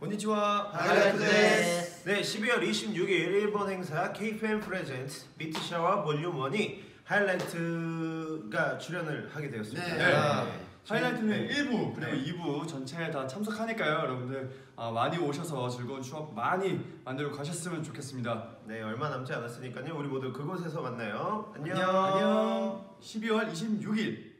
こんにちは. 하이라이트 です. 네, 12월 26일 일본 행사 K-FAN presents Beat shower volume 1이 하이라이트가 출연을 하게 되었습니다. 네. 아, 네. 하이라이트는 네. 1부 그리고 네. 2부 전체에 다 참석하니까요 여러분들 아, 많이 오셔서 즐거운 추억 많이 만들고 가셨으면 좋겠습니다 네, 얼마 남지 않았으니까요. 우리 모두 그곳에서 만나요. 안녕. 안녕 12월 26일